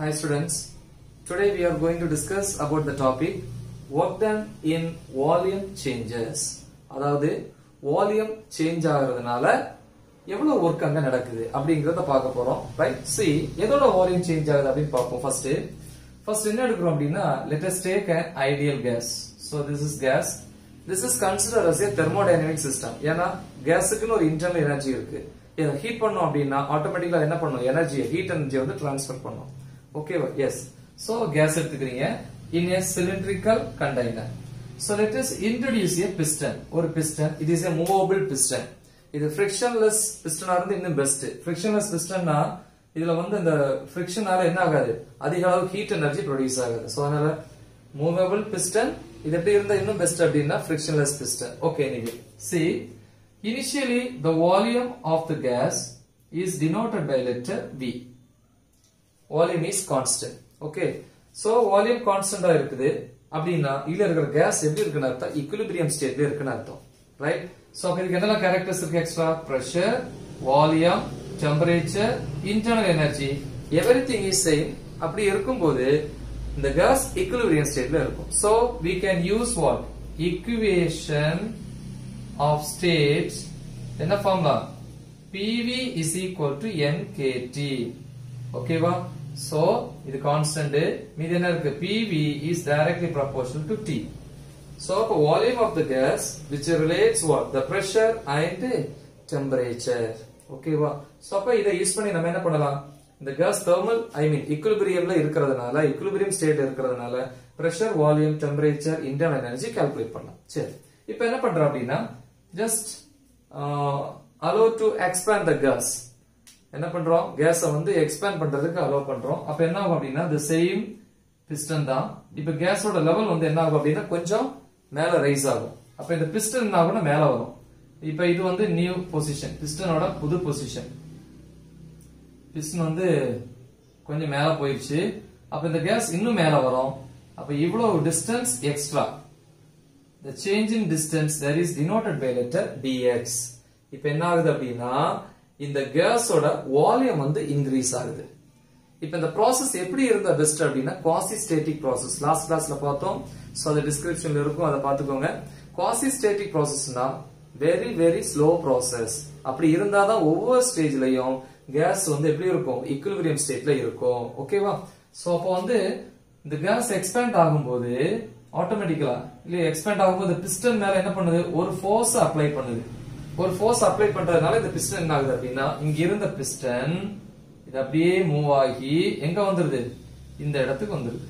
Hi students. Today we are going to discuss about the topic work done in volume changes. அதாவது volume change ஆகுறதுனால எவ்வளவு work அங்க நடக்குது அப்படிங்கறத பார்க்க போறோம். ரைட் சி எதோட வால்யூம் சேஞ்ச் ஆகுது அப்படின்னு பார்ப்போம் ஃபர்ஸ்ட் ஃபர்ஸ்ட் என்ன எடுக்கிறோம் அப்படின்னா let us take an ideal gas. So this is gas. This is considered as a thermodynamic system. ஏன்னா கேஸுக்குன்னு ஒரு இன்டர்னல் எனர்ஜி இருக்கு. இதை ஹீட் பண்ணோம் அப்படின்னா ஆட்டோமேட்டிக்கா என்ன பண்ணும்? எனர்ஜியை ஹீட் எனர்ஜியை வந்து டிரான்ஸ்ஃபர் பண்ணும். ஓகேவா எஸ் சோ கேஸ் எடுத்துக்கிறீங்க in a cylindrical container so let us introduce a piston ஒரு piston it is a movable piston இது ஃபிரிக்ஷன்லெஸ் பிஸ்டனா இருந்து இன்னும் பெஸ்ட் ஃபிரிக்ஷன்லெஸ் பிஸ்டன்னா இதுல வந்து இந்த ஃபிரிக்ஷனால என்ன ஆகாது அதிக அளவு ஹீட் எனர்ஜி ப்ரொடியூஸ் ஆகுது சோ அதனால மூவபிள் பிஸ்டன் இது எப்படி இருந்தா இன்னும் பெஸ்ட் அப்படின்னா ஃபிரிக்ஷன்லெஸ் பிஸ்டன் ஓகே நீங்க see initially the volume of the gas is denoted by letter V volume is constant okay so volume கான்ஸ்டன்டா இருக்குது. அப்படின்னா இதுல இருக்கிற கேஸ் எப்படி இருக்குன்னு அர்த்தம்? இக்குலிபிரியம் ஸ்டேட்ல இருக்குன்னு அர்த்தம். ரைட் சோ அப்ப இதுக்கு என்னெல்லாம் கேரக்டர்ஸ் இருக்கு extra pressure volume temperature internal energy everything is same அப்படி இருக்கும்போது இந்த கேஸ் இக்குலிபிரியம் ஸ்டேட்ல இருக்கும். So we can use what equation of states என்ன formula PV is equal to NKT ஓகேவா ஸோ இது கான்ஸ்டன்ட் மீது என்ன இருக்கு? PV is directly proportional to T. So அப்ப volume of the gas which relates what? The pressure and temperature. ஓகேவா so அப்போ இதை யூஸ் பண்ணி நம்ம என்ன பண்ணலாம்? இந்த கேஸ் தெர்மல் ஐ மீன் இக்குலிபிரியம்ல இருக்கிறதுனால இக்குலிபிரியம் ஸ்டேட் இருக்கிறதுனால pressure volume temperature internal energy calculate பண்ணலாம். சரி. இப்போ என்ன பண்றோம் அப்படின்னா just allow to expand the gas என்ன பண்றோம்? கேஸ வந்து எக்ஸ்பேண்ட் பண்றதுக்கு அலோவ் பண்றோம். அப்ப என்ன ஆகும் அப்படின்னா the சேம் பிஸ்டன் தான். இப்ப கேஸோட லெவல் வந்து என்ன ஆகும் அப்படின்னா கொஞ்சம் மேல ரைஸ் ஆகும். அப்ப இந்த பிஸ்டன் என்ன ஆகும்னா மேல வரும். இப்ப இது வந்து நியூ பொசிஷன் பிஸ்டனோட புது பொசிஷன் பிஸ்டன் வந்து கொஞ்சம் மேல போயிடுச்சு அப்ப இந்த கேஸ் இன்னும் மேல வரும். அப்ப இவ்வளவு distance extra the change in distance that is denoted by letter dx. இப்ப என்ன ஆகுது அப்படின்னா இந்த கேஸோட வால்யூம் வந்து இன்க்ரீஸ் ஆகுது. இப்ப இந்த ப்ராசஸ் எப்படி இருந்தா பெஸ்ட் அப்படின்னா குவாசி ஸ்டேட்டிக் ப்ராசஸ் லாஸ்ட் கிளாஸ்ல பார்த்தோம். சோ அந்த டிஸ்கிரிப்ஷன்ல இருக்கும். அதை பார்த்துக்கோங்க. குவாசி ஸ்டேட்டிக் ப்ராசஸ்னா வெரி வெரி ஸ்லோ ப்ராசஸ் அப்படி இருந்தாதான் ஒவ்வொரு ஸ்டேஜ்லயும் கேஸ் வந்து எப்படி இருக்கும்? இக்குலிபிரியம் ஸ்டேட்ல இருக்கும். ஓகேவா சோ அப்போ வந்து இந்த கேஸ் எக்ஸ்பேண்ட் ஆகும்போது ஆட்டோமேட்டிக்கலா இல்லையா எக்ஸ்பேண்ட் ஆகும்போது பிஸ்டன் மேல என்ன பண்ணுது? ஒரு ஃபோர்ஸ் அப்ளை பண்ணுது. ஒரு ஃபோர்ஸ் அப்ளை பண்றதுனால இந்த பிஸ்டன் என்ன ஆகுது அப்படின்னா இங்க இருந்த பிஸ்டன் இது அப்படியே மூவ் ஆகி எங்க வந்துருது? இந்த இடத்துக்கு வந்துருது.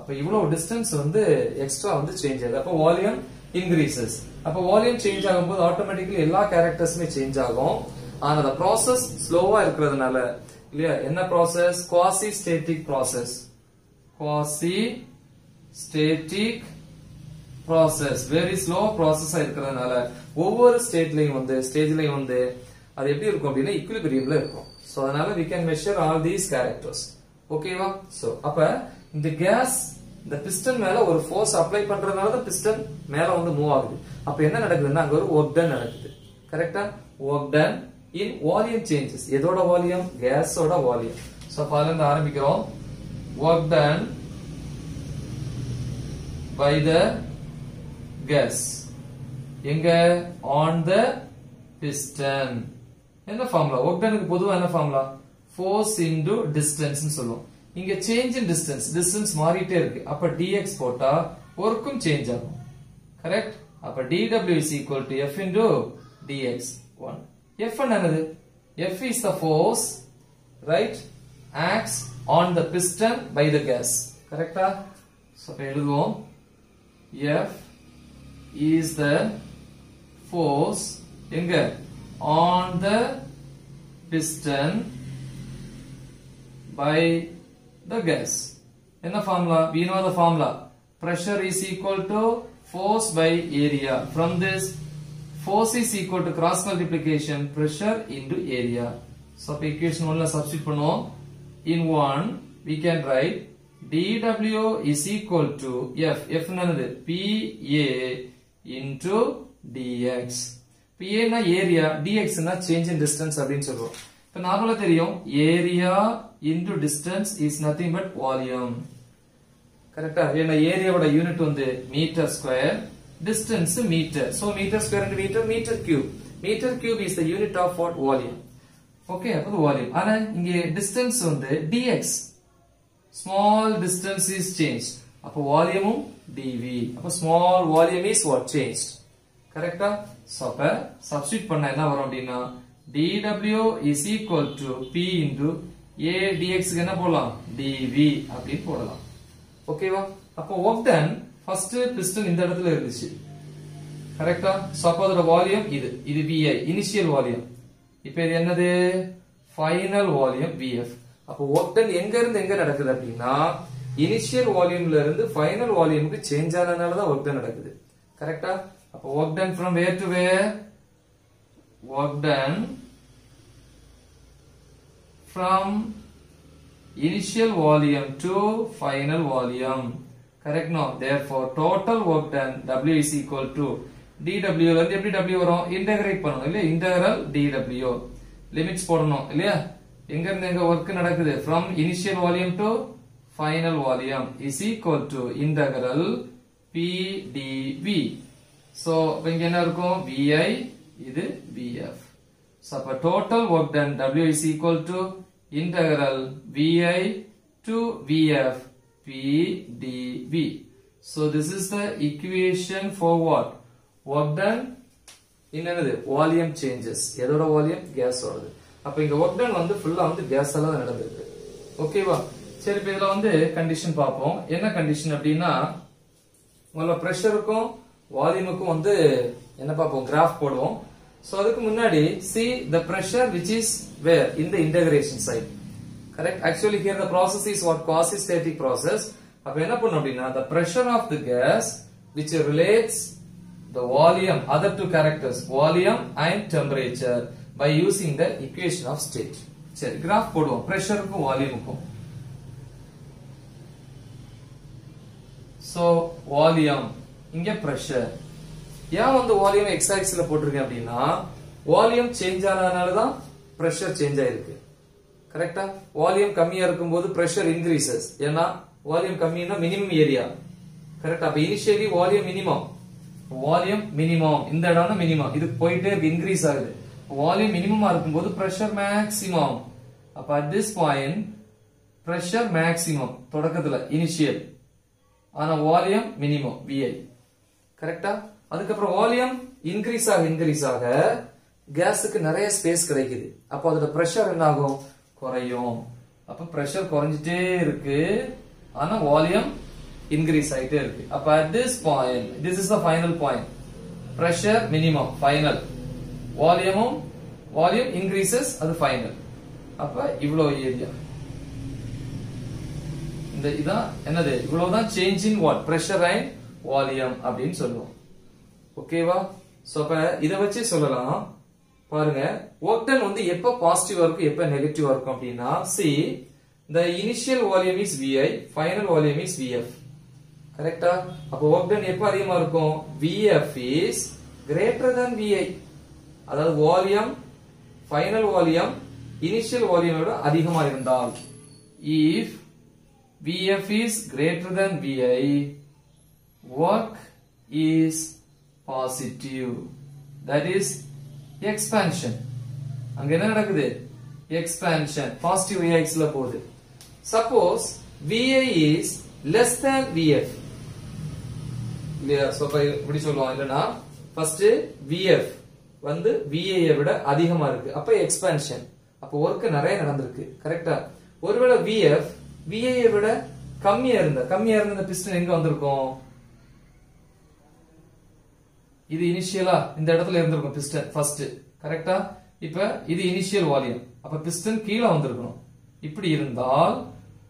அப்ப இவ்வளவு டிஸ்டன்ஸ் வந்து எக்ஸ்ட்ரா வந்து சேஞ்ச் ஆகுது. அப்ப வால்யூம் இன்க்ரீசஸ் அப்ப வால்யூம் சேஞ்ச் ஆகும்போது ஆட்டோமேட்டிக்கலி எல்லா கேரக்டர்ஸுமே சேஞ்ச் ஆகும். ஆனா அந்த ப்ராசஸ் ஸ்லோவா இருக்கிறதுனால இல்லையா? என்ன process quasi static process quasi static process very slow ப்ராசஸா இருக்கிறதுனால ஒவ்வொரு ஸ்டேட்லயும் வந்து ஸ்டேஜ்லயும் வந்து அது எப்படி இருக்கும் அப்படின்னா இக்குலிபிரியம்ல இருக்கும். சோ அதனால we can measure all these characters ஓகேவா சோ அப்ப இந்த கேஸ் இந்த பிஸ்டன் மேல ஒரு ஃபோர்ஸ் அப்ளை பண்றதுனால தான் பிஸ்டன் மேல வந்து மூவ் ஆகுது. அப்ப என்ன நடக்குதுன்னா அங்க ஒரு ஒர்க் டன் நடக்குது. கரெக்டா work done in volume changes எதோட வால்யூம் கேஸோட வால்யூம் சோ அப்ப அதுல இருந்து ஆரம்பிக்கிறோம். Work done by the gas எங்க? ஆன் த பிஸ்டன் என்ன ஃபார்முலா ஒர்க்டனுக்கு பொதுவா என்ன ஃபார்முலா ஃபோர்ஸ் இன்டு டிஸ்டன்ஸ் சொல்லுவோம். இங்க சேஞ்ச் இன் டிஸ்டன்ஸ் டிஸ்டன்ஸ் மாறிட்டே இருக்கு. அப்ப டிஎக்ஸ் போட்டா ஒர்க்கும் சேஞ்ச் ஆகும். கரெக்ட் அப்ப dw is equal to f into dx. 1 f என்னது? F is the force right? Acts on the piston by the gas. கரெக்டா சோ எழுதுவோம். F is the force எங்க on the piston by the gas என்ன formula we know the formula pressure is equal to force by area from this force is equal to cross multiplication pressure into area so அப்ப equation 1ல substitute பண்ணுவோம் in 1 we can write dw is equal to f f என்னது pa into dx. இப்போ னா area dx னா change in distance அப்படின்னு சொல்லுவோம் இப்ப நார்மலா தெரியும். Area into distance is nothing but volume கரெக்டா ஏன்னா ஏரியாவோட யூனிட் வந்து metre square distance metre so metre square into metre metre cube metre cube is the unit of what volume okay அப்போ வால்யூம் ஆனா இங்க டிஸ்டன்ஸ் வந்து dx. Small distance is change அப்போ வால்யூமும் டிவி அப்போ small volume is what change கரெக்டா so அப்ப substitute பண்ண என்ன வரும் அப்படின்னா DW is equal to P into A டிஎக்ஸ்க்கு என்ன போடலாம்? டிவி அப்படின்னு போடலாம். ஓகேவா அப்போ ஒர்க் டன் ஃபர்ஸ்ட் பிஸ்டன் இந்த இடத்துல இருந்துச்சு. கரெக்டா சோ அப்போ அதோட வால்யூம் இது. இது vi இனிஷியல் வால்யூம் இப்போ இது என்னது? ஃபைனல் வால்யூம் பிஎஃப் அப்போ ஒர்க் டன் எங்க இருந்து எங்க நடக்குது அப்படின்னா இனிஷியல் வால்யூம்ல இருந்து ஃபைனல் வால்யூமுக்கு சேஞ்ச் ஆனதுனால தான் ஒர்க் டன் நடக்குது. கரெக்டா அப்போ work done from where to where work done from initial volume to final volume. Correct no therefore total work done w is equal to dw வந்து இருந்து எப்படி w வரும்? இன்டகிரேட் பண்ணணும் இல்லையா? இன்டகரல் dw லிமிட்ஸ் போடணும் இல்லையா? எங்க இருந்து எங்க ஒர்க் நடக்குது? From initial volume to final volume is equal to integral p dv so இங்க என்ன இருக்கும் vi இது vf so அப்ப total work done w is equal to integral vi to vf p dv so this is the equation for what work done என்னது volume changes எதோட volume gas ஓடது அப்ப இங்க ஒர்க் டன் வந்து ஃபுல்லா வந்து கேஸ் எல்லாம் தான் நடந்திருக்கு ஓகேவா சரி இப்ப இதுல வந்து கண்டிஷன் பார்ப்போம் என்ன கண்டிஷன் அப்படின்னா முதல்ல ப்ரெஷருக்கும் வால்யூமுக்கும் வந்து என்ன பார்ப்போம் கிராஃப் போடுவோம் சோ அதுக்கு முன்னாடி see the pressure which is where இந்த the integration side correct actually here the process is what quasi static process அப்ப என்ன பண்ணும் அப்படின்னா the pressure of the gas which relates the volume other two characters volume and temperature by using the equation of state சரி graph போடுவோம் ப்ரெஷருக்கும் வால்யூமுக்கும் so volume இங்க pressure ஏன் வந்து வால்யூம் எக்ஸ் ஆக்சிஸ்ல போட்டிருக்கேன் அப்படின்னா வால்யூம் சேஞ்ச் ஆனதுனால தான் பிரஷர் சேஞ்ச் ஆயிருக்கு. கரெக்டா வால்யூம் கம்மியா இருக்கும்போது பிரஷர் இன்க்ரீசஸ் ஏன்னா வால்யூம் கம்மின்னா மினிமம் ஏரியா கரெக்டா அப்ப initially volume minimum volume minimum இந்த இடம் மினிமம் இது போயிட்டே இருக்கு இன்க்ரீஸ் ஆகுது. வால்யூம் மினிமமா இருக்கும்போது பிரஷர் மேக்சிமம் அப்ப at this point pressure maximum தொடக்கத்துல இனிஷியல் ஆனா வால்யூம் மினிமம் விஐ கரெக்டா அதுக்கப்புறம் வால்யூம் இன்க்ரீஸ் ஆக இன்க்ரீஸ் ஆக கேஸுக்கு நிறைய ஸ்பேஸ் கிடைக்குது. அப்போ அதோட ப்ரெஷர் என்ன ஆகும் குறையும். அப்ப ப்ரெஷர் குறைஞ்சிட்டே இருக்கு. ஆனா வால்யூம் இன்க்ரீஸ் ஆயிட்டே இருக்கு. அப்ப at this point this is the final point pressure minimum final வால்யூமும் volume increases அது ஃபைனல் அப்ப இவ்வளவு ஏரியா இந்த இதான் என்னது? இவ்வளவுதான் change in what pressure and volume அப்படின்னு சொல்லுவோம். ஓகேவா சோ அப்ப இத வச்சு சொல்லலாம். பாருங்க. ஒர்க் டன் வந்து எப்ப பாசிட்டிவா இருக்கும் எப்ப நெகட்டிவா இருக்கும் அப்படின்னா see the initial volume is VI final volume is VF கரெக்டா அப்ப ஒர்க் டன் எப்ப அதிகமா இருக்கும்? VF is greater than VI அதாவது volume final volume initial volume விட அதிகமா இருந்தால் if vf is greater than vi work is positive that is expansion அங்க என்ன நடக்குது expansion positive AX போது. suppose VI is less than VF இல்லையா so இப்படி சொல்லுவோம் இல்லனா first VF வந்து VI விட அதிகமா இருக்கு அப்ப expansion. அப்ப work நிறைய நடந்திருக்கு கரெக்டா ஒருவேளை VF விஏயை விட கம்மியா இருந்த. கம்மியா இருந்த இந்த பிஸ்டன் எங்க வந்திருக்கும்? இது இனிஷியலா இந்த இடத்துல இருந்திருக்கும் பிஸ்டன் ஃபர்ஸ்ட் கரெக்டா இப்ப இது இனிஷியல் வால்யூம் அப்ப பிஸ்டன் கீழே வந்திருக்கணும். இப்படி இருந்தால்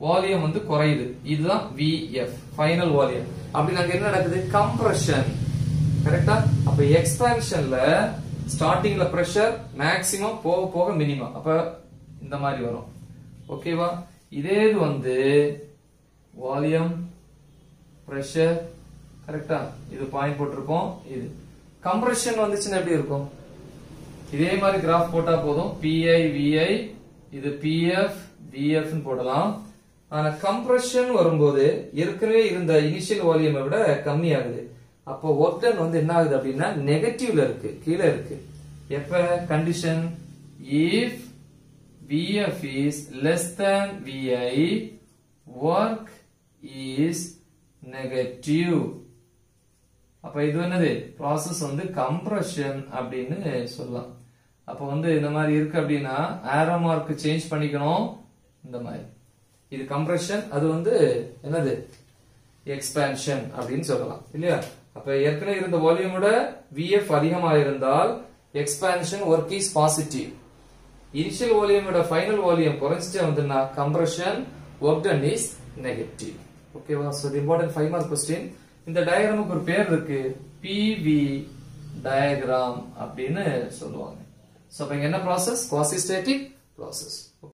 வால்யூம் வந்து குறையுது. இதுதான் விஎஃப் ஃபைனல் வால்யூம் அப்படி நாங்க என்ன நடக்குது? கம்ப்ரஷன் கரெக்டா அப்ப எக்ஸ்பான்ஷன்ல ஸ்டார்டிங்ல பிரஷர் மேக்ஸிமம் போக போக மினிமம் அப்ப இந்த மாதிரி வரும். ஓகேவா இதே இது வந்து வால்யூம் பிரஷர் கரெக்டா இது பாயிண்ட் போட்டிருக்கோம். இது கம்ப்ரஷன் வந்துச்சுன்னா எப்படி இருக்கும்? இதே மாதிரி கிராஃப் போட்டா போதும். பிஐ விஐ இது பிஎஃப் விஎஃப் போடலாம். ஆனா கம்ப்ரஷன் வரும்போது ஏற்கனவே இருந்த இனிஷியல் வால்யூமை விட கம்மி ஆகுது அப்போ ஒர்க் டன் வந்து என்ன ஆகுது அப்படின்னா நெகட்டிவ்ல இருக்கு. கீழே இருக்கு. எப்ப? Condition if VF is less than VI work is negative. அப்ப இது என்னது? ப்ராசஸ் வந்து கம்ப்ரஷன் அப்படின்னு சொல்லலாம். அப்ப வந்து இந்த மாதிரி இருக்கு அப்படின்னா ஆரோ மார்க் சேஞ்ச் பண்ணிக்கணும். இந்த மாதிரி. இது கம்ப்ரஷன் அது வந்து என்னது? எக்ஸ்பேன்ஷன் அப்படின்னு சொல்லலாம். இல்லையா? அப்ப ஏற்கனவே இருந்த வால்யூமோட VF அதிகமா இருந்தால் எக்ஸ்பான்ஷன் ஒர்க் இஸ் பாசிட்டிவ் இனிஷியல் வால்யூமோட ஃபைனல் வால்யூம் குறைஞ்சிட்டே வந்துன்னா compression work done is negative ஓகேவா so the important five mark question இந்த டயக்ராமுக்கு ஒரு பேர் இருக்கு. பிவி டயக்ராம் அப்படின்னு சொல்லுவாங்க. சோ அப்ப இங்க என்ன ப்ராசஸ் குவாசிஸ்டேட்டிக் ப்ராசஸ்